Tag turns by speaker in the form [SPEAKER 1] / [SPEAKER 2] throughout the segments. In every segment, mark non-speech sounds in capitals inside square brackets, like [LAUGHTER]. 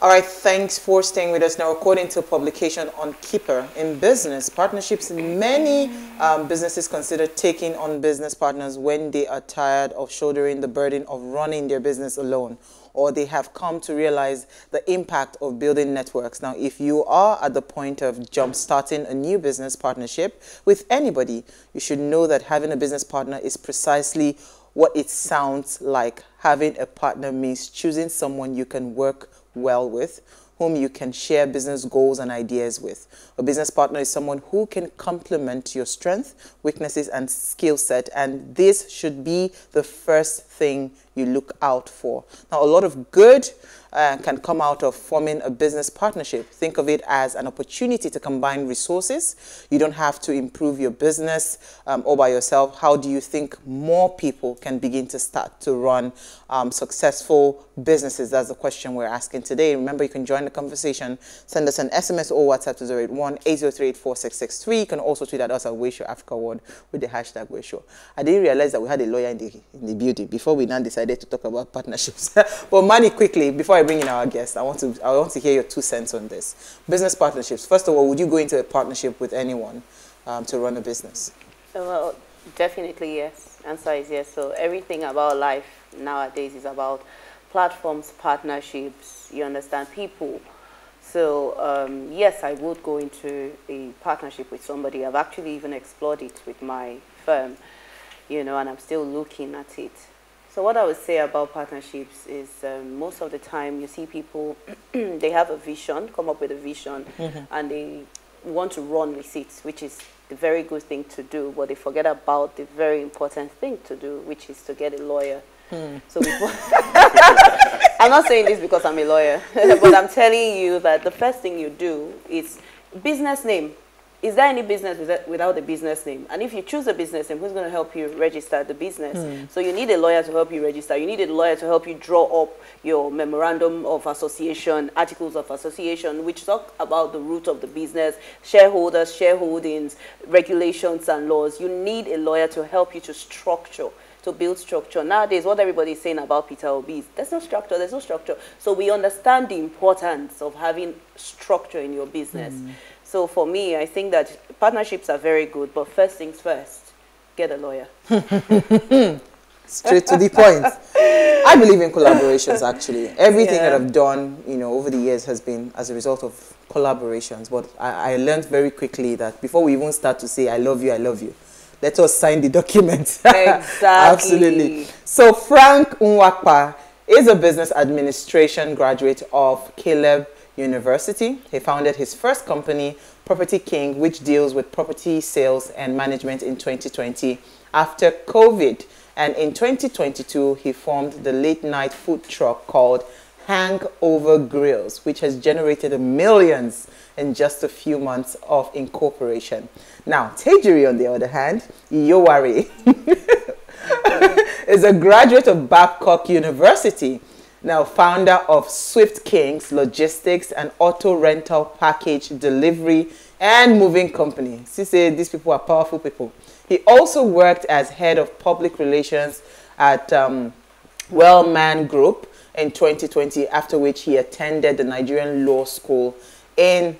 [SPEAKER 1] All right, thanks for staying with us. Now, according to a publication on Keeper in business partnerships, many um, businesses consider taking on business partners when they are tired of shouldering the burden of running their business alone or they have come to realize the impact of building networks. Now, if you are at the point of jump starting a new business partnership with anybody, you should know that having a business partner is precisely what it sounds like. Having a partner means choosing someone you can work well with, whom you can share business goals and ideas with. A business partner is someone who can complement your strength, weaknesses, and skill set, and this should be the first thing you look out for. Now, a lot of good uh, can come out of forming a business partnership. Think of it as an opportunity to combine resources. You don't have to improve your business um, all by yourself. How do you think more people can begin to start to run um, successful businesses? That's the question we're asking today. Remember, you can join the conversation. Send us an SMS or WhatsApp to 081 803 You can also tweet at us at Wayshow Africa World with the hashtag Wayshow. I didn't realize that we had a lawyer in the, in the building before we now decided to talk about partnerships. [LAUGHS] but Manny, quickly, before I bring in our guest, I want to I want to hear your two cents on this. Business partnerships. First of all, would you go into a partnership with anyone um, to run a business?
[SPEAKER 2] Well, definitely yes. Answer is yes. So everything about life nowadays is about platforms, partnerships. You understand people. So um, yes, I would go into a partnership with somebody. I've actually even explored it with my firm, you know, and I'm still looking at it. So what I would say about partnerships is um, most of the time you see people, [CLEARS THROAT] they have a vision, come up with a vision, mm -hmm. and they want to run with it, which is the very good thing to do, but they forget about the very important thing to do, which is to get a lawyer. Hmm. So before [LAUGHS] I'm not saying this because I'm a lawyer, [LAUGHS] but I'm telling you that the first thing you do is business name is there any business without a business name? And if you choose a business name, who's going to help you register the business? Mm. So you need a lawyer to help you register. You need a lawyer to help you draw up your memorandum of association, articles of association, which talk about the root of the business, shareholders, shareholdings, regulations and laws. You need a lawyer to help you to structure to build structure. Nowadays, what everybody is saying about Peter Obi is there's no structure, there's no structure. So we understand the importance of having structure in your business. Mm. So for me, I think that partnerships are very good, but first things first, get a lawyer. [LAUGHS]
[SPEAKER 1] Straight to the point. I believe in collaborations actually. Everything yeah. that I've done, you know, over the years has been as a result of collaborations. But I, I learned very quickly that before we even start to say I love you, I love you, let us sign the document. [LAUGHS]
[SPEAKER 2] Exactly.
[SPEAKER 1] Absolutely. So Frank Nwankpa is a business administration graduate of Caleb University. He founded his first company, Property King, which deals with property sales and management in 2020 after COVID. And in 2022, he formed the late night food truck called Hangover Grills, which has generated millions in just a few months of incorporation. Now, Tejiri, on the other hand, Yowari, [LAUGHS] is a graduate of Babcock University now founder of Swift Kings Logistics and Auto Rental Package Delivery and Moving Company. See, say these people are powerful people. He also worked as head of public relations at um, Wellman Group in 2020, after which he attended the Nigerian Law School in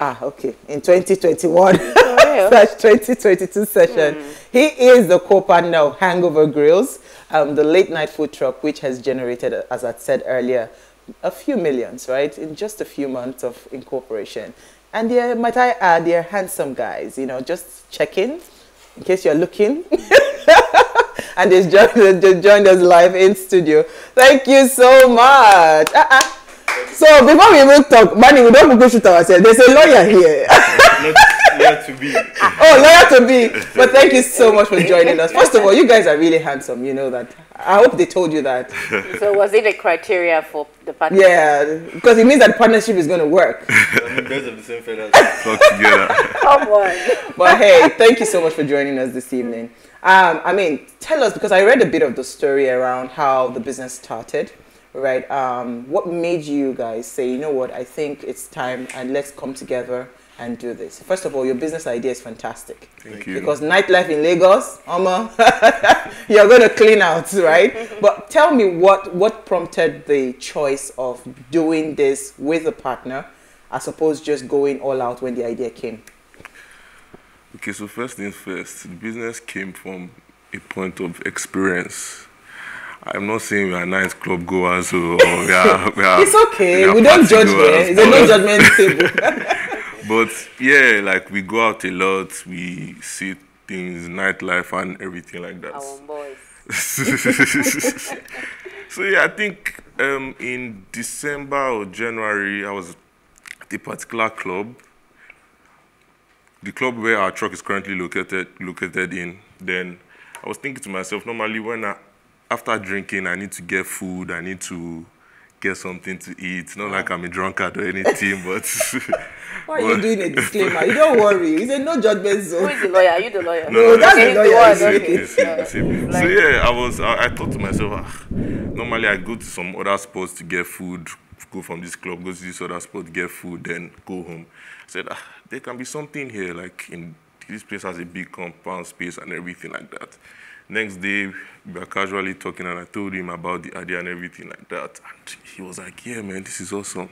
[SPEAKER 1] Ah, okay. In 2021 [LAUGHS] slash 2022 session, mm. he is the co-partner of Hangover Grills, um, the late night food truck, which has generated, as I said earlier, a few millions, right, in just a few months of incorporation. And they're, might I add, they're handsome guys, you know, just check in, in case you're looking. [LAUGHS] and they joined, they joined us live in studio. Thank you so much. Uh -uh. So before we even talk, money, we don't go shoot ourselves. There's a lawyer here. [LAUGHS]
[SPEAKER 3] lawyer to be. [LAUGHS]
[SPEAKER 1] oh, lawyer to be. But thank you so much for joining us. First of all, you guys are really handsome. You know that. I hope they told you that.
[SPEAKER 2] So was it a criteria for the partnership?
[SPEAKER 1] Yeah, because it means that partnership is going to work. [LAUGHS]
[SPEAKER 3] I mean, birds of the same feathers flock together. [LAUGHS]
[SPEAKER 2] Come on.
[SPEAKER 1] But hey, thank you so much for joining us this evening. Um, I mean, tell us because I read a bit of the story around how the business started right? Um, what made you guys say, you know what, I think it's time and let's come together and do this? First of all, your business idea is fantastic.
[SPEAKER 3] Thank you.
[SPEAKER 1] Because nightlife in Lagos, Oma, [LAUGHS] you're going to clean out, right? [LAUGHS] but tell me what, what prompted the choice of doing this with a partner as opposed just going all out when the idea came?
[SPEAKER 3] Okay, so first things first, the business came from a point of experience. I'm not saying we are nightclub goers or we are, we are [LAUGHS]
[SPEAKER 1] It's okay.
[SPEAKER 3] are
[SPEAKER 1] We don't judge
[SPEAKER 3] goers,
[SPEAKER 1] there. It's a no judgment table.
[SPEAKER 3] But yeah, like we go out a lot, we see things, nightlife and everything like that.
[SPEAKER 2] Our boys. [LAUGHS]
[SPEAKER 3] so yeah, I think um, in December or January, I was at a particular club. The club where our truck is currently located located in. Then I was thinking to myself, normally when I, after drinking, I need to get food, I need to get something to eat. Not like I'm a drunkard or anything, but [LAUGHS]
[SPEAKER 1] Why are you doing a disclaimer? You don't worry. It's a no judgment
[SPEAKER 2] Who
[SPEAKER 1] zone.
[SPEAKER 2] is the lawyer? Are you the lawyer?
[SPEAKER 1] No, that's
[SPEAKER 2] Okay,
[SPEAKER 1] the
[SPEAKER 2] he's
[SPEAKER 1] lawyer,
[SPEAKER 2] okay.
[SPEAKER 3] Yes, yes, yes.
[SPEAKER 2] like-
[SPEAKER 3] So yeah, I was. I, I thought to myself, ah, normally I go to some other spots to get food, go from this club, go to this other spot, get food, then go home. I said, ah, there can be something here, like in this place has a big compound space and everything like that. Next day, we were casually talking, and I told him about the idea and everything like that, and he was like, yeah, man, this is awesome.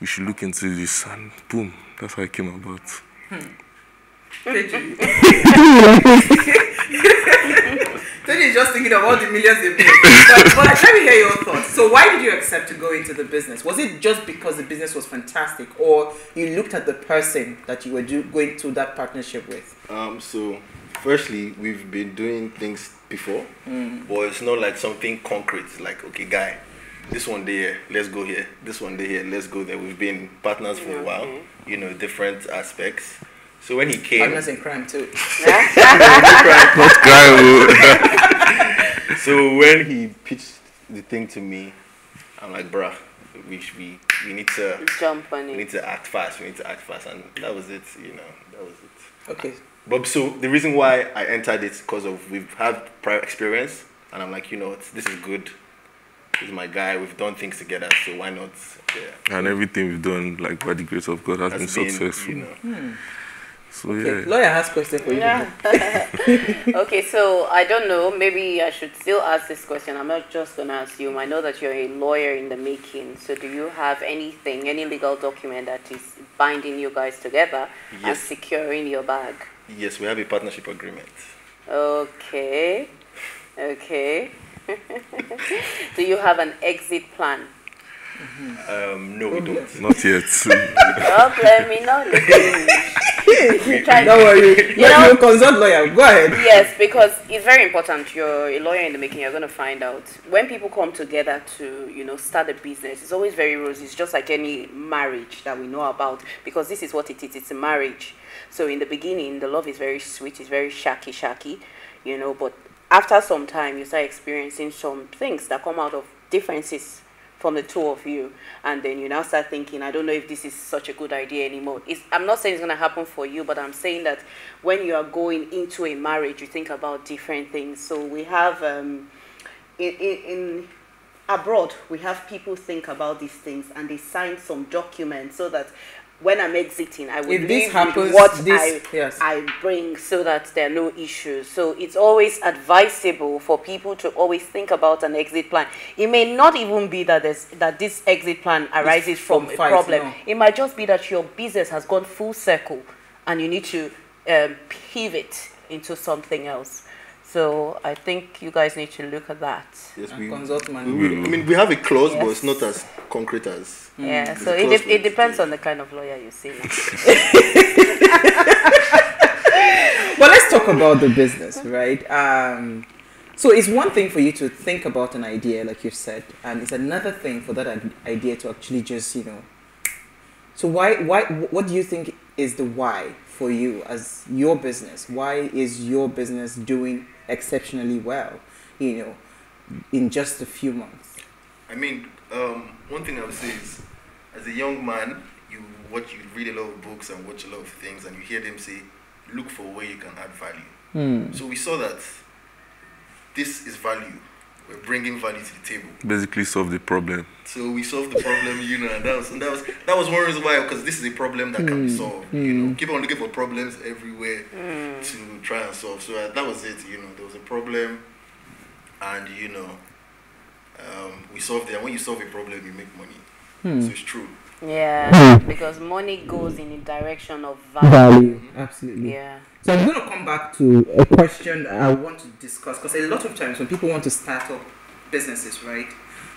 [SPEAKER 3] We should look into this, and boom, that's how it came about. [LAUGHS] [LAUGHS] [LAUGHS]
[SPEAKER 1] Tony is just thinking of all the millions they've made. but, but let me hear your thoughts. So, why did you accept to go into the business? Was it just because the business was fantastic, or you looked at the person that you were do, going to that partnership with?
[SPEAKER 4] Um, so, firstly, we've been doing things before, but it's not like something concrete. Like, okay, guy, this one day here, let's go here. This one day here, let's go there. We've been partners for a while, you know, different aspects. So when he came,
[SPEAKER 1] Partners in crime too. [LAUGHS]
[SPEAKER 4] so when he pitched the thing to me, I'm like, bruh, we sh- we we need to
[SPEAKER 2] Jump on it.
[SPEAKER 4] we need to act fast. We need to act fast, and that was it. You know, that was it.
[SPEAKER 1] Okay.
[SPEAKER 4] But so the reason why I entered it because of we've had prior experience, and I'm like, you know, what, this is good. This is my guy. We've done things together, so why not? Yeah,
[SPEAKER 3] And everything we've done, like by the grace of God, has been
[SPEAKER 4] That's been,
[SPEAKER 3] successful.
[SPEAKER 4] you know, hmm.
[SPEAKER 3] So
[SPEAKER 1] Okay.
[SPEAKER 3] yeah.
[SPEAKER 1] Lawyer has question for you.
[SPEAKER 2] Yeah. [LAUGHS] [LAUGHS] okay, so I don't know. Maybe I should still ask this question. I'm not just going to assume. I know that you're a lawyer in the making. So, do you have anything, any legal document that is binding you guys together and securing your bag?
[SPEAKER 4] yes, we have a partnership agreement.
[SPEAKER 2] Okay. Okay. [LAUGHS] do you have an exit plan?
[SPEAKER 4] Um, no, we don't.
[SPEAKER 3] Not yet. [LAUGHS]
[SPEAKER 2] Oh, let me know. Try-
[SPEAKER 1] Don't worry. [LAUGHS]
[SPEAKER 2] You know-
[SPEAKER 1] you consult lawyer. Go ahead.
[SPEAKER 2] Yes, because it's very important. You're a lawyer in the making. You're going to find out when people come together to, you know, start a business. It's always very rosy. It's just like any marriage that we know about because this is what it is. It's a marriage. So in the beginning, the love is very sweet. It's very shaky, shaky, you know. But after some time, you start experiencing some things that come out of differences from the two of you and then you now start thinking i don't know if this is such a good idea anymore. It's, i'm not saying it's going to happen for you but i'm saying that when you are going into a marriage you think about different things. So we have um, in, in, in abroad we have people think about these things and they sign some documents so that when i'm exiting i will
[SPEAKER 1] If this
[SPEAKER 2] leave
[SPEAKER 1] happens,
[SPEAKER 2] what
[SPEAKER 1] this-
[SPEAKER 2] I,
[SPEAKER 1] yes.
[SPEAKER 2] I bring so that there are no issues. So it's always advisable for people to always think about an exit plan. It may not even be that there's, that this exit plan arises from,
[SPEAKER 1] from
[SPEAKER 2] a
[SPEAKER 1] fight,
[SPEAKER 2] problem.
[SPEAKER 1] no.
[SPEAKER 2] It might just be that your business has gone full circle and you need to um, pivot into something else. So I think you guys need to look at that.
[SPEAKER 4] Yes,
[SPEAKER 1] And
[SPEAKER 4] we,
[SPEAKER 1] consult
[SPEAKER 4] we, we- I mean, we have a clause, but it's not as concrete as.
[SPEAKER 2] Yeah,
[SPEAKER 4] The
[SPEAKER 2] so it, de- it
[SPEAKER 4] it,
[SPEAKER 2] depends
[SPEAKER 4] yeah.
[SPEAKER 2] on the kind of lawyer you see. [LAUGHS]
[SPEAKER 1] But let's talk about the business, right? Um, so it's one thing for you to think about an idea, like you said, and it's another thing for that idea to actually just, you know. So why, why, what do you think is the why for you as your business? Why is your business doing exceptionally well, you know, in just a few months?
[SPEAKER 4] I mean, um, one thing I would say is, as a young man, you watch, you read a lot of books and watch a lot of things, and you hear them say, "Look for where you can add value." So we saw that this is value. We're bringing value to the table.
[SPEAKER 3] Basically, solve the problem.
[SPEAKER 4] So we solved the problem, you know, and that was and that was that was one reason why because this is a problem that can be solved. You know, keep on looking for problems everywhere to try and solve. So uh, that was it. You know, there was a problem, and you know, um, we solved it. And when you solve a problem, you make money. So it's true.
[SPEAKER 2] Yeah, because money goes in the direction of value.
[SPEAKER 1] Value, absolutely.
[SPEAKER 2] Yeah.
[SPEAKER 1] So I'm going to come back to a question I want to discuss because a lot of times when people want to start up businesses, right,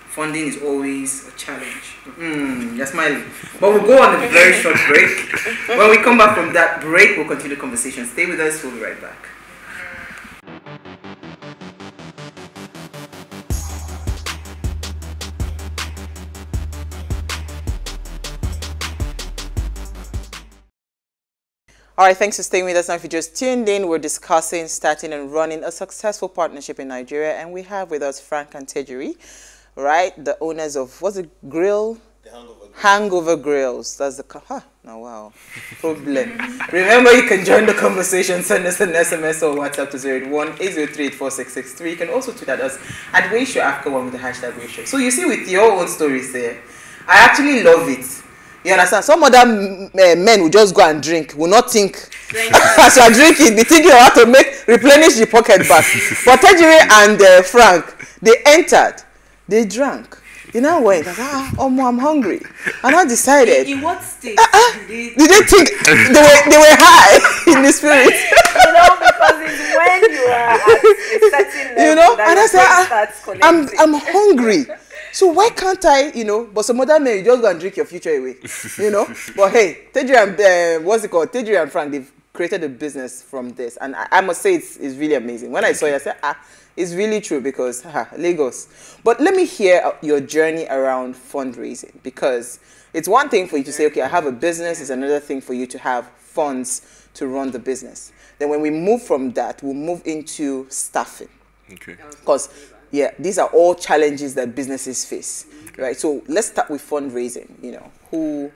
[SPEAKER 1] funding is always a challenge. Mm, you're smiling. But we'll go on a very short break. when we come back from that break, we'll continue the conversation. Stay with us. We'll be right back. All right, thanks for staying with us. Now, if you just tuned in, we're discussing starting and running a successful partnership in Nigeria, and we have with us Frank and Tejiri, right? The owners of what's it, Grill
[SPEAKER 4] The hangover.
[SPEAKER 1] Hangover Grills. That's the huh? No, wow. Problem. Remember, you can join the conversation. Send us an SMS or WhatsApp to 081 803 You can also tweet at us at Wayshow after one with the hashtag Wayshow. So you see, with your own stories there, I actually love it. You understand? Some other eh, men will just go and drink, will not think as you are drinking, be thinking how to make replenish the pocket back. [LAUGHS] but Tajiri and uh, Frank, they entered, they drank. They now went, like, ah, oh, I'm hungry. And I decided,
[SPEAKER 5] In what state did they
[SPEAKER 1] did they think they were, they were high in the spirit? [LAUGHS]
[SPEAKER 2] you know, because it's when you are at a certain level
[SPEAKER 1] you know
[SPEAKER 2] that
[SPEAKER 1] and i
[SPEAKER 2] brain
[SPEAKER 1] ah, i'm i'm hungry [LAUGHS] so why can't i you know but some other men you just go and drink your future away you know? [LAUGHS] But hey Tejiri and uh, what's it called? Tejiri and frank they've created a business from this. And i, I must say it's, it's really amazing. When i saw it i said ah it's really true because ah, lagos. But let me hear uh, your journey around fundraising because it's one thing for you to say okay i have a business it's another thing for you to have funds to run the business. Then when we move from that we'll move into staffing.
[SPEAKER 3] Okay.
[SPEAKER 1] because yeah these are all challenges that businesses face right so let's start with fundraising you know who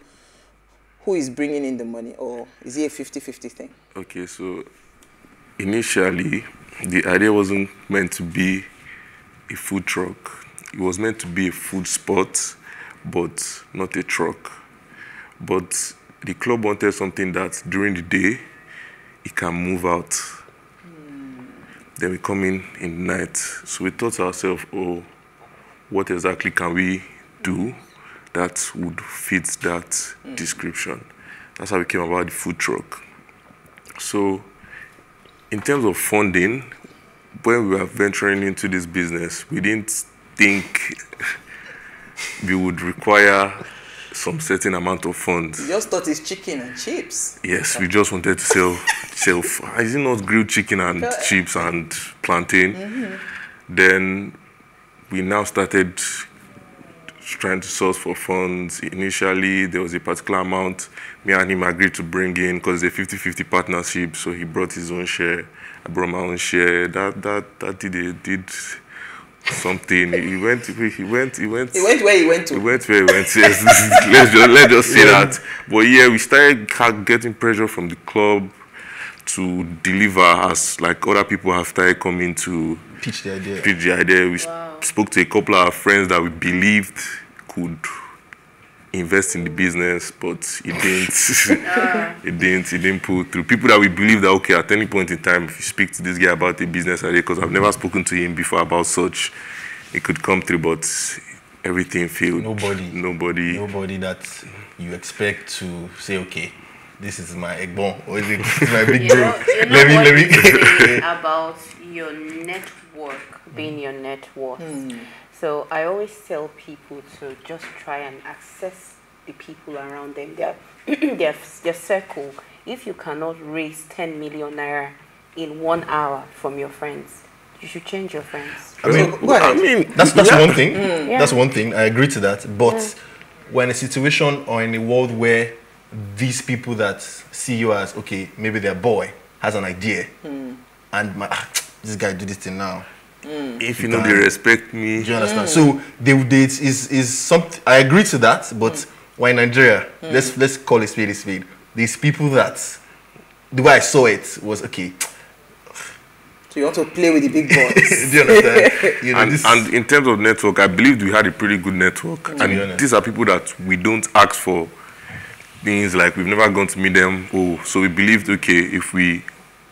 [SPEAKER 1] who is bringing in the money or is it a 50-50 thing
[SPEAKER 3] Okay, so initially, the idea wasn't meant to be a food truck. It was meant to be a food spot, but not a truck. But the club wanted something that during the day, it can move out. Then we come in in the night. So we thought to ourselves, oh, what exactly can we do that would fit that description? That's how we came about the food truck. So, in terms of funding, when we were venturing into this business, we didn't think [LAUGHS] we would require some certain amount of funds.
[SPEAKER 1] you just thought it's chicken and chips
[SPEAKER 3] Yes, we just wanted to sell, [LAUGHS] sell. Is it not grilled chicken and chips and plantain? Mm-hmm. Then we now started trying to source for funds. Initially, there was a particular amount me and him agreed to bring in because it's a 50-50 partnership. So he brought his own share. I brought my own share. That that that did did something. He went. He went. He went.
[SPEAKER 1] he went where he went
[SPEAKER 3] We
[SPEAKER 1] to
[SPEAKER 3] went where we went. Yes, [LAUGHS] let's just let's just say that. But yeah, we started getting pressure from the club to deliver as like other people have started coming to
[SPEAKER 4] Pitch the idea.
[SPEAKER 3] pitch the idea. We
[SPEAKER 2] Wow.
[SPEAKER 3] spoke to a couple of our friends that we believed could invest in the business, but it [LAUGHS] didn't. Ah. it didn't. It didn't pull through. People that we believe that okay, at any point in time, if you speak to this guy about a business idea, because I've never spoken to him before about such, it could come through, but everything failed.
[SPEAKER 4] Nobody.
[SPEAKER 3] Nobody.
[SPEAKER 4] Nobody that you expect to say, okay, this is my egg egbon or is it this is my big
[SPEAKER 2] You
[SPEAKER 4] bro.
[SPEAKER 2] know, you know
[SPEAKER 4] let me let me. [LAUGHS]
[SPEAKER 2] about your network being your net worth. Hmm. So I always tell people to just try and access the people around them, their their their circle. If you cannot raise 10 million naira in one hour from your friends, you should change your friends.
[SPEAKER 4] I mean,
[SPEAKER 1] go ahead.
[SPEAKER 3] I mean,
[SPEAKER 4] That's that's
[SPEAKER 3] yeah.
[SPEAKER 4] one thing. Mm. Mm.
[SPEAKER 2] Yeah.
[SPEAKER 4] That's one thing. I agree to that. But mm. we're in a situation or in a world where these people that see you as okay, maybe their boy has an idea, and my, ah, this guy do this thing now. Mm.
[SPEAKER 3] If you know they respect me,
[SPEAKER 4] Do you understand? Mm. So they they it's, is is something. I agree to that. But mm. we're in Nigeria. Let's let's call it spade a spade. These people that the way I saw it was okay.
[SPEAKER 1] So you want to play with the big boys. [LAUGHS]
[SPEAKER 4] Do you understand? You know,
[SPEAKER 3] And,
[SPEAKER 4] this,
[SPEAKER 3] and in terms of network, I believed we had a pretty good network.
[SPEAKER 4] be
[SPEAKER 3] and these are people that we don't ask for things like we've never gone to meet them. Oh, so we believed, okay, if we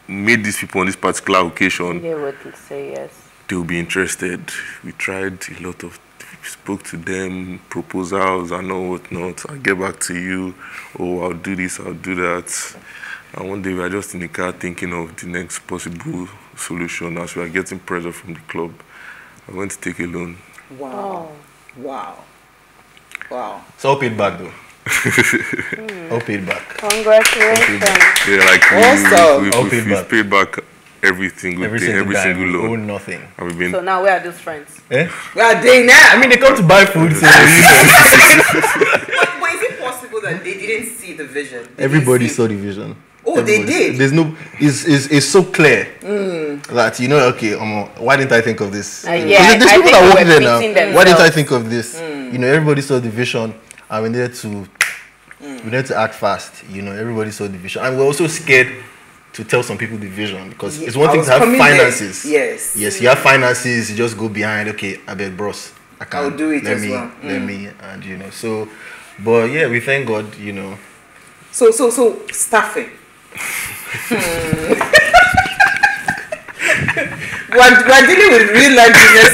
[SPEAKER 3] meet these people on this particular occasion,
[SPEAKER 2] They would say yes.
[SPEAKER 3] They'll be interested. We tried a lot of, we spoke to them, proposals and all whatnot. I'll get back to you. Oh, I'll do this, I'll do that. And one day we are just in the car thinking of the next possible solution as we are getting pressure from the club. I went to take a loan.
[SPEAKER 1] wow. Oh. Wow. Wow.
[SPEAKER 4] it's all paid back though. [LAUGHS] all paid back.
[SPEAKER 2] Congratulations.
[SPEAKER 3] Yeah, like we,
[SPEAKER 1] Awesome.
[SPEAKER 3] we,
[SPEAKER 4] All
[SPEAKER 3] we,
[SPEAKER 4] paid
[SPEAKER 3] we,
[SPEAKER 4] back.
[SPEAKER 3] paid back every single
[SPEAKER 4] Every
[SPEAKER 3] day,
[SPEAKER 4] single
[SPEAKER 3] every
[SPEAKER 4] time,
[SPEAKER 3] single
[SPEAKER 4] we owe
[SPEAKER 3] loan.
[SPEAKER 4] nothing.
[SPEAKER 3] And we've been
[SPEAKER 2] So now where are those friends?
[SPEAKER 4] Eh?
[SPEAKER 1] We are doing that.
[SPEAKER 4] I mean, they come to buy food. So [LAUGHS]
[SPEAKER 1] but, but is it possible that they didn't see the vision? They didn't
[SPEAKER 4] everybody saw the vision.
[SPEAKER 1] Oh, they did?
[SPEAKER 4] There's no. It's, it's, it's so clear that you know. Okay, um, why didn't I think of this?
[SPEAKER 2] Uh,
[SPEAKER 4] 'Cause
[SPEAKER 2] yeah,
[SPEAKER 4] there's
[SPEAKER 2] I
[SPEAKER 4] people
[SPEAKER 2] think
[SPEAKER 4] that
[SPEAKER 2] they
[SPEAKER 4] work
[SPEAKER 2] were
[SPEAKER 4] there now.
[SPEAKER 2] beating
[SPEAKER 4] Why didn't I think of this? You know, everybody saw the vision, and we needed to. We needed to act fast. You know, everybody saw the vision, and we're also scared to tell some people the vision because
[SPEAKER 1] Ye-
[SPEAKER 4] it's one
[SPEAKER 1] I
[SPEAKER 4] thing to have
[SPEAKER 1] coming there.
[SPEAKER 4] finances.
[SPEAKER 1] Yes.
[SPEAKER 4] Yes, you have finances. You just go behind. Okay, I beg, bros. I can
[SPEAKER 1] I'll do it
[SPEAKER 4] let
[SPEAKER 1] as
[SPEAKER 4] me,
[SPEAKER 1] well.
[SPEAKER 4] Let
[SPEAKER 1] Mm.
[SPEAKER 4] me, and you know. So, but yeah, we thank God. You know.
[SPEAKER 1] So, so, so, staffing. Hmm. [LAUGHS] we're, we're dealing with real life business.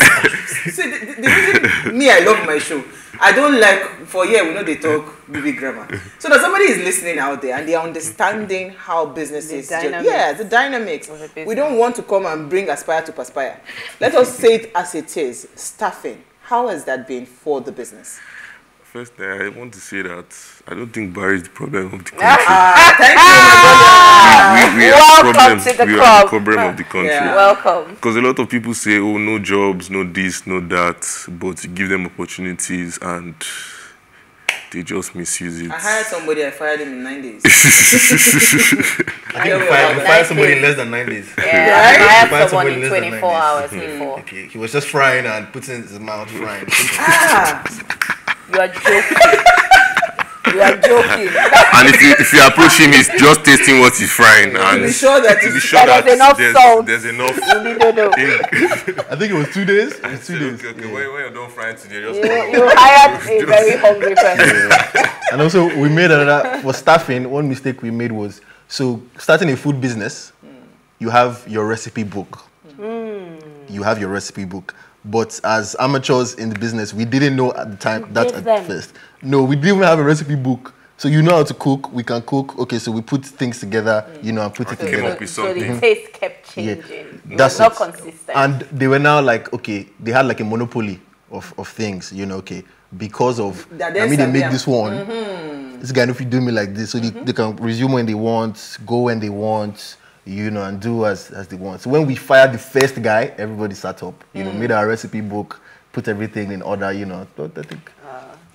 [SPEAKER 1] See, the, the, the reason me, I love my show. I don't like, for yeah, we know they talk [LAUGHS] baby grammar. So that somebody is listening out there and they are understanding how business
[SPEAKER 2] The
[SPEAKER 1] is.
[SPEAKER 2] dynamics
[SPEAKER 1] yeah, the dynamics.
[SPEAKER 2] a
[SPEAKER 1] We don't want to come and bring Aspire to Perspire. Let us [LAUGHS] say it as it is. Staffing. How has that been for the business?
[SPEAKER 3] First, I want to say that I don't think Buhari is the problem of the [LAUGHS] country.
[SPEAKER 1] Ah, thank you, my
[SPEAKER 3] we, we
[SPEAKER 2] Welcome
[SPEAKER 3] are the problem,
[SPEAKER 2] to the
[SPEAKER 3] we are the problem of the country.
[SPEAKER 1] Yeah.
[SPEAKER 2] Welcome.
[SPEAKER 3] Because a lot of people say, oh, no jobs, no this, no that, but you give them opportunities and they just misuse it.
[SPEAKER 1] I hired somebody, I fired him in nine days. [LAUGHS]
[SPEAKER 4] I think
[SPEAKER 1] Yeah,
[SPEAKER 4] we
[SPEAKER 1] we
[SPEAKER 4] fired,
[SPEAKER 1] have
[SPEAKER 4] we
[SPEAKER 2] nine
[SPEAKER 4] fired somebody in less than nine days.
[SPEAKER 2] Yeah,
[SPEAKER 1] Right? [LAUGHS]
[SPEAKER 2] I had
[SPEAKER 4] Find
[SPEAKER 2] someone
[SPEAKER 4] somebody
[SPEAKER 2] in 24
[SPEAKER 4] nine
[SPEAKER 2] hours
[SPEAKER 4] days.
[SPEAKER 2] before.
[SPEAKER 4] Okay, he was just frying and putting his mouth frying.
[SPEAKER 1] ah,
[SPEAKER 2] You are joking. you are joking. [LAUGHS]
[SPEAKER 3] and if you, if you approach him, he's just tasting what he's frying. And
[SPEAKER 1] be sure that
[SPEAKER 3] to be sure
[SPEAKER 2] that
[SPEAKER 3] that
[SPEAKER 2] there's enough
[SPEAKER 3] there's,
[SPEAKER 2] salt.
[SPEAKER 3] there's enough.
[SPEAKER 2] You don't know.
[SPEAKER 3] thing.
[SPEAKER 4] I think it was two days. It was two
[SPEAKER 3] Okay,
[SPEAKER 4] days.
[SPEAKER 3] okay, when, when you're done frying today, just
[SPEAKER 2] You, you hired a very [LAUGHS] hungry person.
[SPEAKER 4] And also, we made another for staffing. One mistake we made was so starting a food business, you have your recipe book. You have your recipe book. But as amateurs in the business, we didn't know at the time that at
[SPEAKER 2] them.
[SPEAKER 4] first. No, we didn't even have a recipe book. So you know how to cook. We can cook. Okay, so we put things together, mm. you know, and put it
[SPEAKER 3] Came
[SPEAKER 4] together.
[SPEAKER 3] up with
[SPEAKER 2] So the taste kept changing. It
[SPEAKER 4] that's
[SPEAKER 2] not
[SPEAKER 4] it.
[SPEAKER 2] consistent.
[SPEAKER 4] And they were now like, okay, they had like a monopoly of, of things, you know, okay, because of I mean,
[SPEAKER 1] they
[SPEAKER 4] they make
[SPEAKER 1] sabi
[SPEAKER 4] this one. Mm-hmm. This guy, if you do me like this, so they, mm-hmm. they can resume when they want, go when they want, you know, and do as, as they want. So when we fired the first guy, everybody sat up, you know, made our recipe book, put everything in order, you know. I think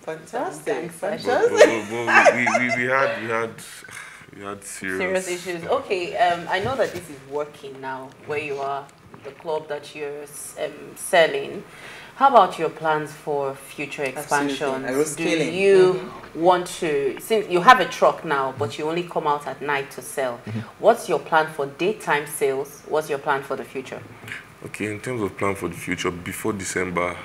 [SPEAKER 1] fantastic,
[SPEAKER 3] But,
[SPEAKER 1] fantastic.
[SPEAKER 3] but, but we, we, we had we had we had serious,
[SPEAKER 2] serious issues. Okay, um, I know that this is working now, where you are, the club that you're um, selling. How about your plans for future expansions?
[SPEAKER 1] I was
[SPEAKER 2] Do
[SPEAKER 1] scaling.
[SPEAKER 2] you want to, since you have a truck now, but you only come out at night to sell, mm-hmm. what's your plan for daytime sales? What's your plan for the future?
[SPEAKER 3] Okay, in terms of plan for the future, before December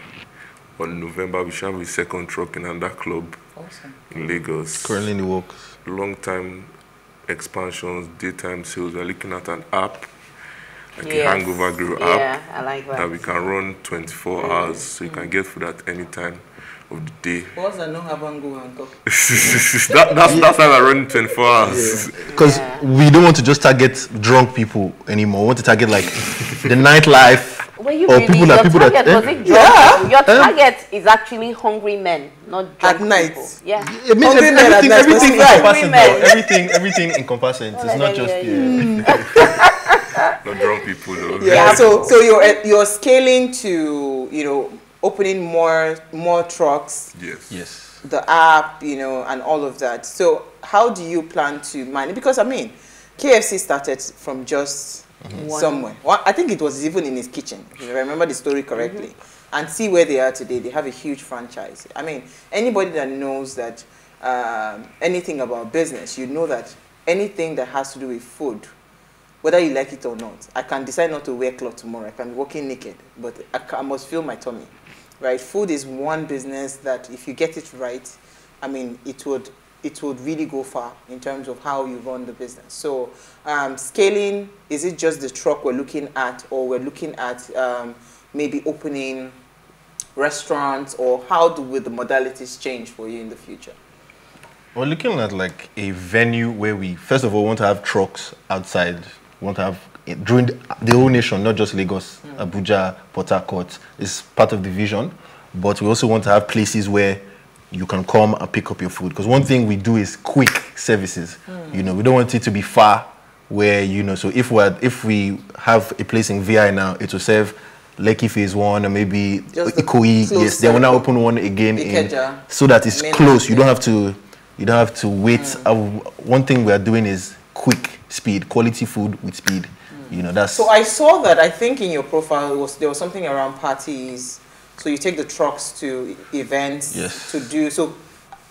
[SPEAKER 3] or November, we shall have a second truck in another club
[SPEAKER 1] Awesome.
[SPEAKER 3] in Lagos.
[SPEAKER 4] currently in the works.
[SPEAKER 3] Long time expansions, daytime sales. We're looking at an app, like
[SPEAKER 2] Yes.
[SPEAKER 3] a hangover grill app.
[SPEAKER 2] Yeah, I like that.
[SPEAKER 3] that we can run 24 hours so you can get food at any time of the day.
[SPEAKER 1] What's that no have and on top? [LAUGHS]
[SPEAKER 3] that, that's, that's why we're running 24 hours.
[SPEAKER 4] Because
[SPEAKER 2] Yeah.
[SPEAKER 4] we don't want to just target drunk people anymore. We want to target like the nightlife.
[SPEAKER 2] Were you
[SPEAKER 4] or
[SPEAKER 2] really,
[SPEAKER 4] people
[SPEAKER 2] your
[SPEAKER 4] that people
[SPEAKER 2] target
[SPEAKER 4] that
[SPEAKER 2] was
[SPEAKER 4] eh?
[SPEAKER 2] it? Your target is actually hungry men, not drunk
[SPEAKER 1] At night.
[SPEAKER 2] people. Yeah.
[SPEAKER 4] It means
[SPEAKER 1] Hungry
[SPEAKER 4] every-
[SPEAKER 1] men at
[SPEAKER 4] everything,
[SPEAKER 1] night,
[SPEAKER 4] everything
[SPEAKER 1] specify.
[SPEAKER 4] encompassing.
[SPEAKER 2] Hungry men.
[SPEAKER 4] though. Everything, everything encompassing. It's not [LAUGHS] just
[SPEAKER 2] you.
[SPEAKER 4] yeah. [LAUGHS] [LAUGHS]
[SPEAKER 3] Not drunk people though.
[SPEAKER 1] Yeah.
[SPEAKER 2] Yeah.
[SPEAKER 1] So, so you're you're scaling to you know opening more more trucks,
[SPEAKER 3] Yes.
[SPEAKER 4] Yes.
[SPEAKER 1] the app, you know, and all of that. So how do you plan to manage? Because I mean, KFC started from just
[SPEAKER 2] One.
[SPEAKER 1] somewhere. Well, I think it was even in his kitchen, if I remember the story correctly. And see where they are today. They have a huge franchise. I mean, anybody that knows that um, anything about business, you know that anything that has to do with food whether you like it or not. I can decide not to wear clothes tomorrow. I can be walking naked, but I, I must feel my tummy, right? Food is one business that if you get it right, I mean, it would it would really go far in terms of how you run the business. So um, scaling, is it just the truck we're looking at, or we're looking at um, maybe opening restaurants, or how do will the modalities change for you in the future?
[SPEAKER 4] We're looking at like a venue where we first of all want to have trucks outside. We want to have during the, the whole nation, not just Lagos, Abuja, Port Harcourt. is part of the vision, but we also want to have places where you can come and pick up your food. Because one thing we do is quick services. You know, we don't want it to be far. Where you know, so if we are if we have a place in VI now, it will serve Lekki Phase One or maybe
[SPEAKER 1] the
[SPEAKER 4] Ikoyi. Yes, then we'll now open one again in, so that it's close. You don't have to you don't have to wait. Uh, one thing we are doing is quick speed, quality food with speed. You know, that's
[SPEAKER 1] So I saw that I think in your profile was there was something around parties. So you take the trucks to events
[SPEAKER 4] Yes.
[SPEAKER 1] to do so.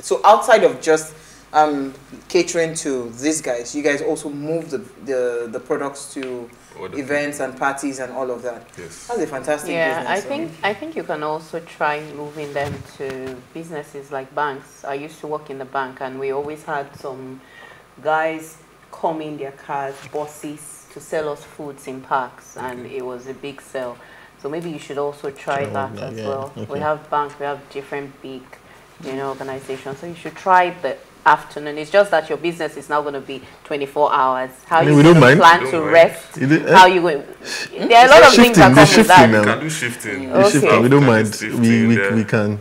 [SPEAKER 1] So outside of just um, catering to these guys, you guys also move the the, the products to
[SPEAKER 3] Other
[SPEAKER 1] events and parties and all of that.
[SPEAKER 3] Yes.
[SPEAKER 1] That's a fantastic
[SPEAKER 2] Yeah,
[SPEAKER 1] business.
[SPEAKER 2] I think I think you can also try moving them to businesses like banks. I used to work in the bank, and we always had some guys come in their cars, buses, to sell us foods in parks, and it was a big sell. So maybe you should also try
[SPEAKER 4] Try
[SPEAKER 2] that
[SPEAKER 4] one,
[SPEAKER 2] as
[SPEAKER 4] yeah,
[SPEAKER 2] well. We have banks, we have different big, you know, organizations. So you should try the afternoon. It's just that your business is now going to be 24 hours. How
[SPEAKER 4] I mean,
[SPEAKER 2] you
[SPEAKER 4] we don't
[SPEAKER 2] gonna
[SPEAKER 4] mind.
[SPEAKER 2] plan
[SPEAKER 3] Don't
[SPEAKER 2] to
[SPEAKER 3] mind.
[SPEAKER 2] rest?
[SPEAKER 4] You do- eh?
[SPEAKER 2] How you going? There are a lot of things that come with that.
[SPEAKER 4] shifting
[SPEAKER 3] You
[SPEAKER 4] now.
[SPEAKER 3] can do shifting.
[SPEAKER 2] Okay.
[SPEAKER 4] and we don't mind.
[SPEAKER 3] shifting
[SPEAKER 4] We we,
[SPEAKER 3] there.
[SPEAKER 4] we can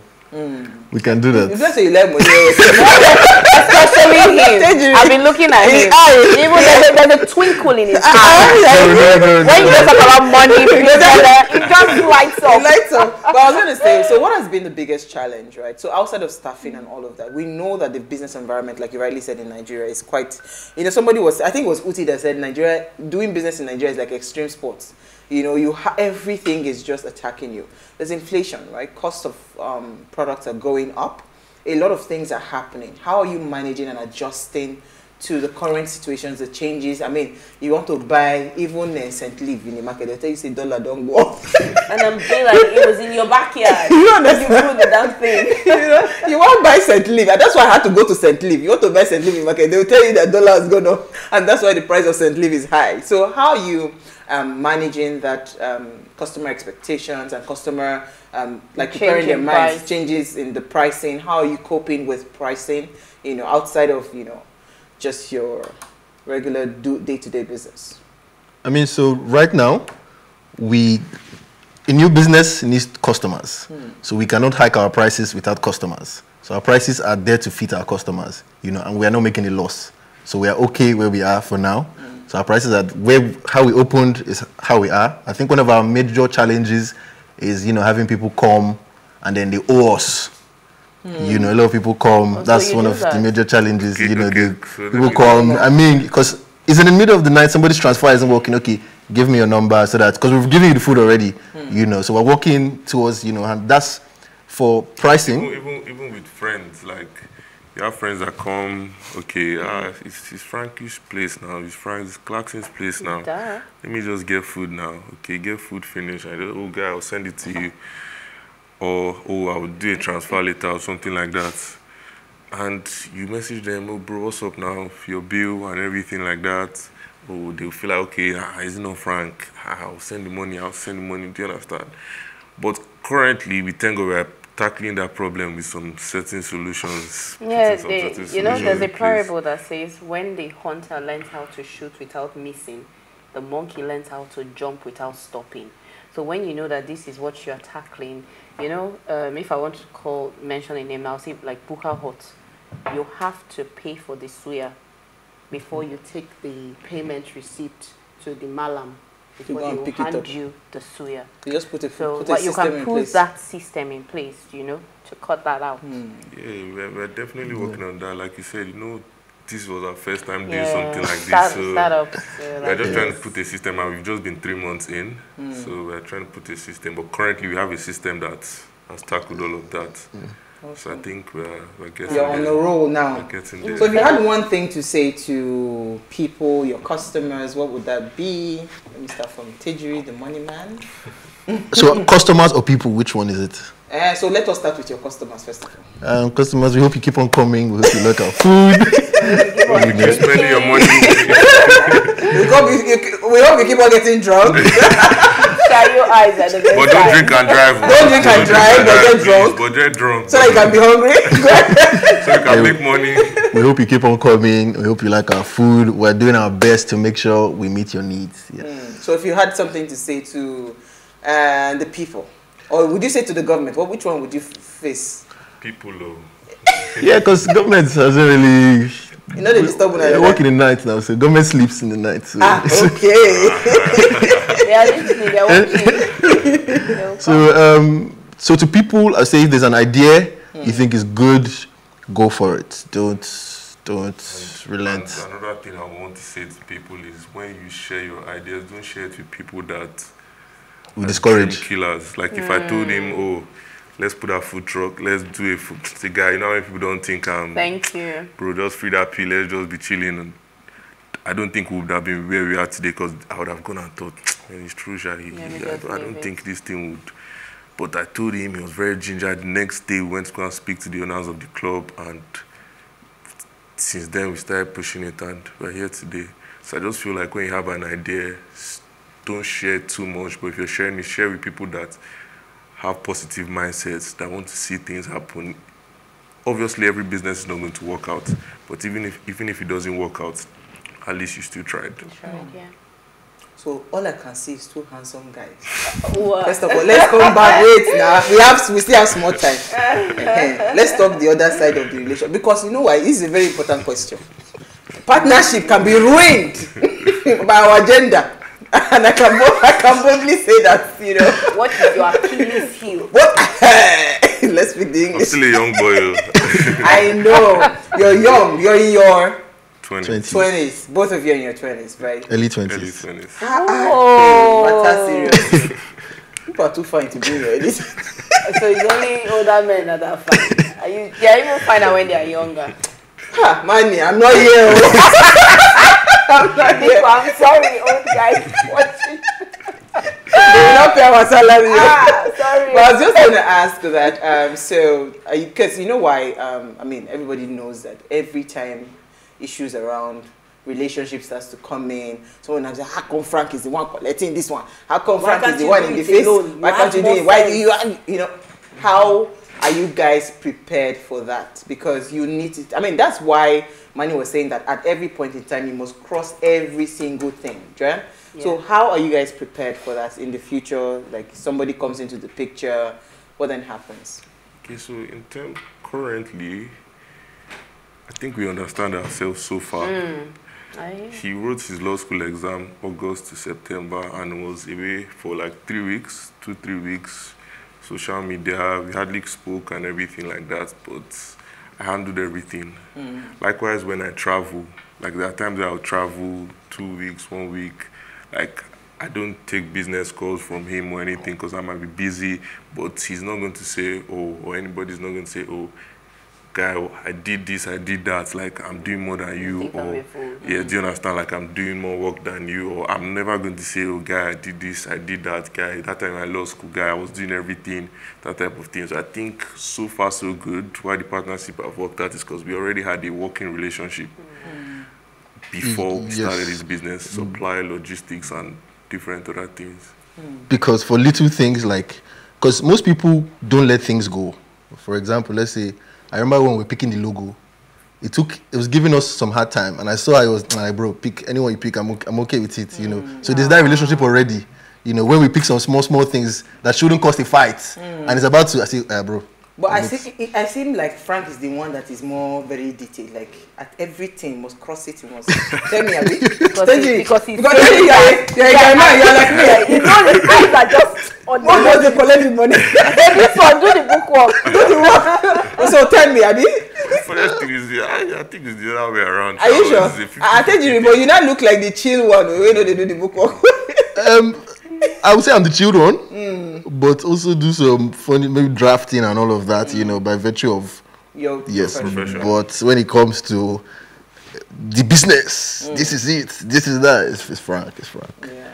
[SPEAKER 4] we can do
[SPEAKER 1] If
[SPEAKER 4] that.
[SPEAKER 1] that's what you like, money.
[SPEAKER 2] Especially him. I've been looking at him.
[SPEAKER 1] eyes.
[SPEAKER 2] Even there's a, there's a twinkle in his [LAUGHS]
[SPEAKER 4] No,
[SPEAKER 2] eye.
[SPEAKER 4] no, no,
[SPEAKER 2] When you talk about money, [LAUGHS] it just lights
[SPEAKER 1] It
[SPEAKER 2] up.
[SPEAKER 1] lights up. But I was going to say, so what has been the biggest challenge, right? So outside of staffing and all of that, we know that the business environment, like you rightly said, in Nigeria is quite, you know, somebody was, I think it was Uti that said Nigeria, doing business in Nigeria is like extreme sports. You know, you everything is just attacking you. There's inflation, right? Cost of um, products are going up. A lot of things are happening. How are you managing and adjusting to the current situations, the changes? I mean, you want to buy even uh, scent leaf in the market, they'll tell you say dollar don't go up. [LAUGHS]
[SPEAKER 2] And I'm being like, it was in your backyard. [LAUGHS]
[SPEAKER 1] You understand?
[SPEAKER 2] You grew the damn thing. [LAUGHS]
[SPEAKER 1] you know, you want to buy scent leaf. And that's why I had to go to scent leaf. You want to buy scent leaf in market, they'll tell you that dollar has gone up. And that's why the price of scent leaf is high. So how are you um, managing that um, customer expectations and customer, um, like preparing their minds,
[SPEAKER 2] price.
[SPEAKER 1] changes in the pricing? How are you coping with pricing, you know, outside of, you know, just your regular day-to-day business?
[SPEAKER 4] I mean, so right now, we a new business needs customers. Hmm. So we cannot hike our prices without customers. So our prices are there to fit our customers, you know, and we are not making a loss. So we are okay where we are for now. Hmm. So our prices are where how we opened is how we are. I think one of our major challenges is you know having people come and then they owe us. You know, a lot of people come.
[SPEAKER 2] Oh,
[SPEAKER 4] That's
[SPEAKER 2] you
[SPEAKER 4] one
[SPEAKER 2] do
[SPEAKER 4] of the major challenges.
[SPEAKER 3] Okay,
[SPEAKER 4] you know,
[SPEAKER 3] okay,
[SPEAKER 4] the,
[SPEAKER 3] so
[SPEAKER 4] people come. I mean, because it's in the middle of the night, somebody's transfer isn't working. Okay, give me your number so that because we've given you the food already, you know. So we're working towards, you know, and that's for pricing.
[SPEAKER 3] Even, even even with friends, like you have friends that come. Okay, ah, it's, it's Frankie's place now. It's Frank's Clarkson's place now.
[SPEAKER 2] Duh.
[SPEAKER 3] Let me just get food now. Okay, get food finished. I just, oh, guy, I'll send it to you. Or, oh, I'll do a transfer later or something like that. And you message them, oh, bro, what's up now? Your bill and everything like that. Oh, they'll feel like, okay, ah, is it not Frank? Ah, I'll send the money, I'll send the money. Do you understand? But currently, we think we're tackling that problem with some certain solutions.
[SPEAKER 2] Yeah, they,
[SPEAKER 3] certain
[SPEAKER 2] you know, there's a parable that says when the hunter learns how to shoot without missing, the monkey learns how to jump without stopping. So when you know that this is what you're tackling, you know, um, if I want to call mention a name, I'll say like Buka Hut, you have to pay for the suya before you take the payment receipt to the malam before
[SPEAKER 1] go
[SPEAKER 2] they will hand you the suya.
[SPEAKER 1] You just put a,
[SPEAKER 2] So
[SPEAKER 1] put a
[SPEAKER 2] but you can put
[SPEAKER 1] place.
[SPEAKER 2] that system in place, you know, to cut that out.
[SPEAKER 3] Yeah, we're, we're definitely working on that. Like you said, you know, this was our first time doing
[SPEAKER 2] Yeah,
[SPEAKER 3] something like
[SPEAKER 2] start,
[SPEAKER 3] this. So
[SPEAKER 2] startups,
[SPEAKER 3] we're
[SPEAKER 2] like
[SPEAKER 3] just trying to put a system and we've just been three months in. So we're trying to put a system. But currently we have a system that has tackled all of that. So I think we're, we're getting
[SPEAKER 1] You're on
[SPEAKER 3] there.
[SPEAKER 1] the roll now.
[SPEAKER 3] We're getting there.
[SPEAKER 1] So if you had one thing to say to people, your customers, what would that be? Let me start from Tejiri, the money man.
[SPEAKER 5] So customers or people, which one is it?
[SPEAKER 1] Uh, so let us start with your customers first of all.
[SPEAKER 5] Um, customers, we hope you keep on coming. We hope you like our food. [LAUGHS]
[SPEAKER 3] You're spending your money.
[SPEAKER 1] We hope you, you- we hope you keep on getting drunk. [LAUGHS]
[SPEAKER 2] Shine your eyes at the best
[SPEAKER 3] But don't
[SPEAKER 2] time.
[SPEAKER 3] drink and drive.
[SPEAKER 1] Don't drink and drive, but get
[SPEAKER 3] please,
[SPEAKER 1] drunk.
[SPEAKER 3] But get drunk.
[SPEAKER 1] so that you can be hungry. [LAUGHS]
[SPEAKER 3] so you can make money.
[SPEAKER 5] we hope you keep on coming. We hope you like our food. We're doing our best to make sure we meet your needs. Yeah.
[SPEAKER 1] so if you had something to say to uh, the people, or would you say to the government, well, which one would you f- face?
[SPEAKER 3] People, oh.
[SPEAKER 5] Yeah, because government hasn't really.
[SPEAKER 1] You know they disturb when
[SPEAKER 5] They work in the night now, so government sleeps in the night. So,
[SPEAKER 1] Ah, okay.
[SPEAKER 2] They are listening. They are watching.
[SPEAKER 5] So, um, so to people, I say if there's an idea you think is good, go for it. Don't, don't relent.
[SPEAKER 3] And another thing I want to say to people is when you share your ideas, don't share it with people that
[SPEAKER 5] We discourage.
[SPEAKER 3] dream killers. Like if I told him, oh, let's put a food truck, let's do a food. The guy, you know, when people don't think I'm,
[SPEAKER 2] Thank you.
[SPEAKER 3] bro, just free that pill, let's just be chilling. And I don't think we would have been where we are today because I would have gone and thought, man, it's true, Sha,
[SPEAKER 2] Yeah,
[SPEAKER 3] I, don't- I don't think this thing would. But I told him he was very ginger. The next day we went to go and speak to the owners of the club and since then we started pushing it and we're here today. So I just feel like when you have an idea, don't share too much. But if you're sharing it, share with people that have positive mindsets, that want to see things happen. Obviously, every business is not going to work out, but even if even if it doesn't work out, at least you still tried.
[SPEAKER 2] Right, mm. yeah.
[SPEAKER 1] so all I can see is two handsome guys. [LAUGHS]
[SPEAKER 2] What?
[SPEAKER 1] First of all, let's come back. [LAUGHS] Wait now. We have we still have some more time. [LAUGHS] Let's talk the other side of the relation because you know why? This is a very important question. Partnership can be ruined by our gender. [LAUGHS] And I can bo- I can boldly say that, you know.
[SPEAKER 2] What is your Achilles heel?
[SPEAKER 1] What [LAUGHS] let's speak the
[SPEAKER 3] I'm
[SPEAKER 1] English.
[SPEAKER 3] still a young boy. [LAUGHS]
[SPEAKER 1] I know. You're young, you're in your
[SPEAKER 3] 20,
[SPEAKER 5] 20.
[SPEAKER 1] twenties. Both of you are in your twenties, right?
[SPEAKER 5] Early
[SPEAKER 3] early
[SPEAKER 5] 20s.
[SPEAKER 3] 20s.
[SPEAKER 2] Oh.
[SPEAKER 1] Matter serious. People are too fine to be in your early
[SPEAKER 2] So it's only older men that are fine. Are you? They are even finer when they are younger.
[SPEAKER 1] Ha, money, I'm not here. oh. [LAUGHS] I'm not here.
[SPEAKER 2] I'm sorry, old guys watching. [LAUGHS]
[SPEAKER 1] They will not pay our salary.
[SPEAKER 2] Ah, sorry.
[SPEAKER 1] But I was just going to ask that. Um, so, because you know why? Um, I mean, everybody knows that every time issues around relationship starts to come in, someone has said, "How come Frank is the one collecting this one? How come Frank is the one in the face? Why can't you do it? Why do
[SPEAKER 2] sense."
[SPEAKER 1] you? You know, how are you guys prepared for that? Because you need it. I mean, that's why Manny was saying that at every point in time you must cross every single thing. Right? So how are you guys prepared for that in the future? Like somebody comes into the picture, what then happens?
[SPEAKER 3] Okay, so in term currently, I think we understand ourselves so far. Hmm.
[SPEAKER 2] I,
[SPEAKER 3] He wrote his law school exam August to September and was away for like three weeks, two, three weeks. Social media, we hardly spoke and everything like that, but I handled everything. Mm. Likewise, when I travel, like there are times I'll travel two weeks, one week, like I don't take business calls from him or anything because I might be busy, but he's not going to say, oh, or anybody's not going to say, oh, guy, I did this, I did that, like I'm doing more than you, or
[SPEAKER 2] a fool.
[SPEAKER 3] yeah, do you understand? Like I'm doing more work than you, or I'm never going to say, oh, guy, I did this, I did that, guy. That time I lost school, guy, I was doing everything, that type of thing. So I think so far so good. Why the partnership have worked out is because we already had a working relationship mm. before we mm,
[SPEAKER 5] Yes.
[SPEAKER 3] started this business, mm. supply, logistics, and different other things.
[SPEAKER 5] because for little things like because most people don't let things go for example let's say i remember when we were picking the logo it took it was giving us some hard time and i saw i was like bro pick anyone you pick i'm okay, I'm okay with it you know. So there's that relationship already you know when we pick some small small things that shouldn't cause a fight and it's about to i say uh, bro
[SPEAKER 1] But I see, it, I seem like Frank is the one that is more very detailed. Like at everything, must cross it, must [LAUGHS] tell me, Abi.
[SPEAKER 2] Because
[SPEAKER 1] Tell
[SPEAKER 2] he-
[SPEAKER 1] me.
[SPEAKER 2] because he's
[SPEAKER 1] because you you are a guy man, you are like me.
[SPEAKER 2] you know the eyes are just on
[SPEAKER 1] What
[SPEAKER 2] the
[SPEAKER 1] was the collect the money? [LAUGHS]
[SPEAKER 2] this one do the bookwork. [LAUGHS]
[SPEAKER 1] so tell me, Abi.
[SPEAKER 3] First thing is, the- I, I think it's the other way around.
[SPEAKER 1] Are you sure?
[SPEAKER 3] It's a 50
[SPEAKER 1] I I tell you, but you now look like the chill one. We know they do the book work.
[SPEAKER 5] um i would say i'm the chilled one but also do some funny maybe drafting and all of that. You mm. know, by virtue of
[SPEAKER 1] Your
[SPEAKER 5] yes.
[SPEAKER 1] profession.
[SPEAKER 3] Profession.
[SPEAKER 5] But when it comes to the business, mm. this is it. This is that. It's, it's Frank. It's Frank.
[SPEAKER 1] Yeah.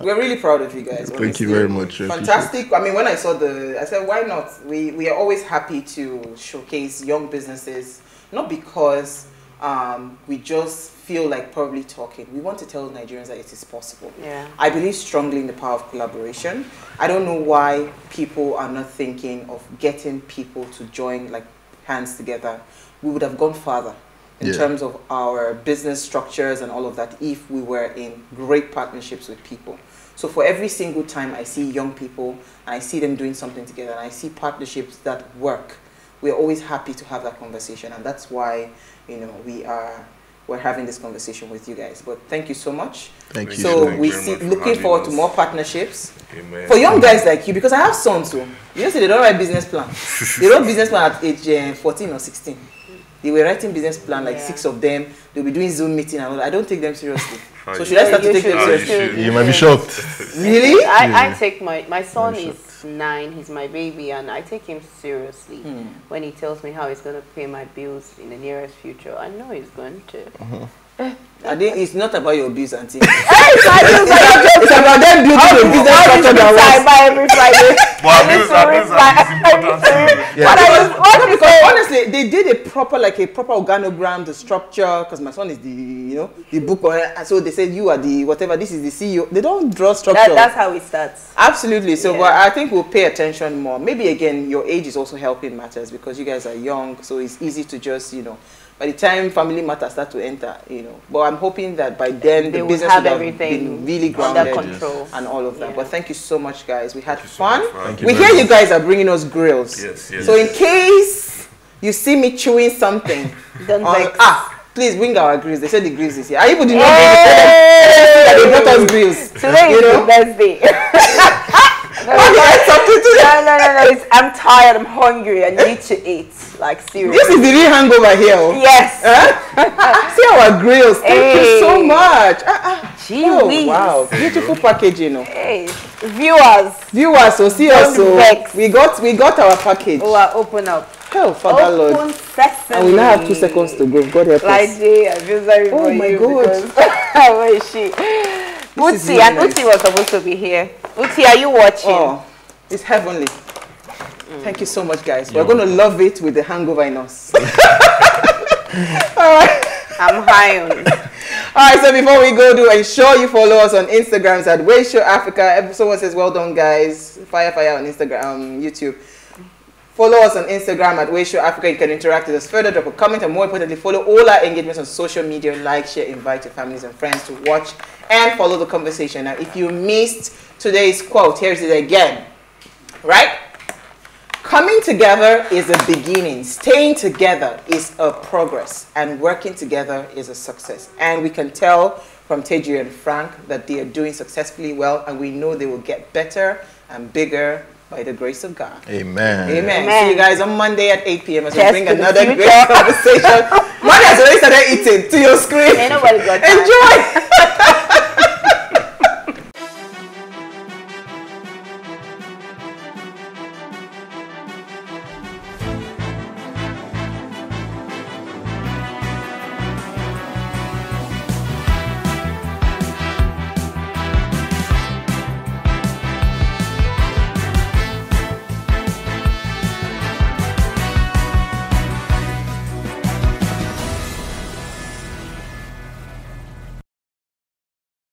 [SPEAKER 1] We're really proud of you guys.
[SPEAKER 5] Thank you very much. I
[SPEAKER 1] Fantastic. I mean, when I saw the, I said, why not? We we are always happy to showcase young businesses, not because um, we just feel like probably talking. We want to tell Nigerians that it is possible.
[SPEAKER 2] Yeah.
[SPEAKER 1] I believe strongly in the power of collaboration. I don't know why people are not thinking of getting people to join like hands together. We would have gone farther in
[SPEAKER 5] Yeah.
[SPEAKER 1] terms of our business structures and all of that if we were in great partnerships with people. So for every single time I see young people and I see them doing something together and I see partnerships that work, we're always happy to have that conversation and that's why, you know, we are we're having this conversation with you guys. But thank you so much.
[SPEAKER 5] Thank you.
[SPEAKER 1] So
[SPEAKER 3] Thank
[SPEAKER 1] we
[SPEAKER 3] you
[SPEAKER 1] see
[SPEAKER 3] for
[SPEAKER 1] looking
[SPEAKER 3] having
[SPEAKER 1] forward to more partnerships
[SPEAKER 3] Amen.
[SPEAKER 1] for young guys like you because I have sons who you know say they don't write business plan. [LAUGHS] they wrote business plan at age uh, 14 or 16. They were writing business plan like
[SPEAKER 2] Yeah.
[SPEAKER 1] six of them. They'll be doing Zoom meeting and all. that. I don't take them seriously.
[SPEAKER 3] How
[SPEAKER 1] so
[SPEAKER 3] you-
[SPEAKER 1] should I start
[SPEAKER 2] You
[SPEAKER 1] to take them
[SPEAKER 2] should-
[SPEAKER 3] you
[SPEAKER 1] seriously?
[SPEAKER 5] You might be shocked.
[SPEAKER 1] Really?
[SPEAKER 2] I, I take my my son
[SPEAKER 5] Very
[SPEAKER 2] is nine. He's my baby, and I take him seriously
[SPEAKER 1] Hmm.
[SPEAKER 2] when he tells me how he's going to pay my bills in the nearest future. I know he's going to. Uh-huh. Eh, eh.
[SPEAKER 1] I think it's not about your bills, auntie.
[SPEAKER 2] Eh, hey, my bills are not just-
[SPEAKER 1] it's about them building a business
[SPEAKER 2] All
[SPEAKER 1] structure
[SPEAKER 2] these
[SPEAKER 1] that
[SPEAKER 2] things I
[SPEAKER 1] works.
[SPEAKER 2] buy every Friday.
[SPEAKER 3] But
[SPEAKER 2] I
[SPEAKER 3] bills
[SPEAKER 2] need to
[SPEAKER 3] are- bills are important.
[SPEAKER 5] Yeah.
[SPEAKER 2] What are you- what
[SPEAKER 1] No,
[SPEAKER 2] are you
[SPEAKER 1] because honestly, they did a proper, like a proper organogram, the structure. Because my son is the, you know, the book. or- So they said you are the whatever. This is the CEO. They don't draw structure.
[SPEAKER 2] That, that's how it starts.
[SPEAKER 1] Absolutely. So,
[SPEAKER 2] Yeah.
[SPEAKER 1] but I think we'll pay attention more. Maybe again, your age is also helping matters because you guys are young, so it's easy to just, you know, by the time family matters start to enter, you know. But I'm hoping that by then
[SPEAKER 2] They
[SPEAKER 1] the
[SPEAKER 2] will
[SPEAKER 1] business
[SPEAKER 2] have
[SPEAKER 1] would have
[SPEAKER 2] everything
[SPEAKER 1] been really
[SPEAKER 2] under
[SPEAKER 1] grounded
[SPEAKER 2] control.
[SPEAKER 1] and all of that.
[SPEAKER 2] Yeah.
[SPEAKER 1] But thank you so much, guys. We had
[SPEAKER 3] you so
[SPEAKER 1] fun.
[SPEAKER 3] much for
[SPEAKER 1] we
[SPEAKER 5] us.
[SPEAKER 1] hear you guys are bringing us grills.
[SPEAKER 3] Yes, yes.
[SPEAKER 1] So in case you see me chewing something, [LAUGHS]
[SPEAKER 2] Don't
[SPEAKER 1] on-
[SPEAKER 2] vex.
[SPEAKER 1] ah, please bring our grills. They said the grills is here. Are you putting not bring it? They brought us grills.
[SPEAKER 2] Today
[SPEAKER 1] You
[SPEAKER 2] is
[SPEAKER 1] know?
[SPEAKER 2] the best day. [LAUGHS] no,
[SPEAKER 1] What did I talk to today?
[SPEAKER 2] no, no, no. It's, I'm tired. I'm hungry. I need to eat. Like seriously.
[SPEAKER 1] This is the real hangover here. oh.
[SPEAKER 2] Yes. [LAUGHS]
[SPEAKER 1] See our grills. Thank you so much. Ah, ah.
[SPEAKER 2] Gee
[SPEAKER 1] Oh,
[SPEAKER 2] whiz.
[SPEAKER 1] wow. Beautiful packaging. Oh.
[SPEAKER 2] Hey, viewers.
[SPEAKER 1] Viewers, so see us. So
[SPEAKER 2] vex.
[SPEAKER 1] we got we got our package.
[SPEAKER 2] Oh, I open up.
[SPEAKER 1] Hell, Father Lord.
[SPEAKER 2] Open sesame.
[SPEAKER 1] And we now have two seconds to go. God help
[SPEAKER 2] Like
[SPEAKER 1] us.
[SPEAKER 2] day, I feel sorry
[SPEAKER 1] Oh
[SPEAKER 2] for
[SPEAKER 1] my
[SPEAKER 2] you
[SPEAKER 1] God.
[SPEAKER 2] where is she?
[SPEAKER 1] Is
[SPEAKER 2] Uti and
[SPEAKER 1] nice.
[SPEAKER 2] Uti was supposed to be here. Uti, are you watching?
[SPEAKER 1] Oh, it's heavenly. Thank you so much, guys. We're going to love it with the hangover in us. [LAUGHS]
[SPEAKER 2] I'm high on. it. [LAUGHS]
[SPEAKER 1] All right, so before we go, do ensure you follow us on Instagrams at Way Show Africa. Someone says, "Well done, guys." Fire, fire on Instagram, um, YouTube. Follow us on Instagram at Way Show Africa. You can interact with us further, drop a comment, and more importantly, follow all our engagements on social media. Like, share, invite your families and friends to watch and follow the conversation. Now, if you missed today's quote, here's it again. Right? Coming together is a beginning. Staying together is a progress. And working together is a success. And we can tell from Teji and Frank that they are doing successfully well. And we know they will get better and bigger by the grace of God.
[SPEAKER 5] Amen.
[SPEAKER 1] Amen.
[SPEAKER 2] Amen.
[SPEAKER 1] See you guys on Monday at 8 p.m. as we
[SPEAKER 2] Cheers
[SPEAKER 1] bring another great conversation. [LAUGHS] Monday has already started eating to your screen.
[SPEAKER 2] Ain't nobody got. [LAUGHS]
[SPEAKER 1] Enjoy. [LAUGHS]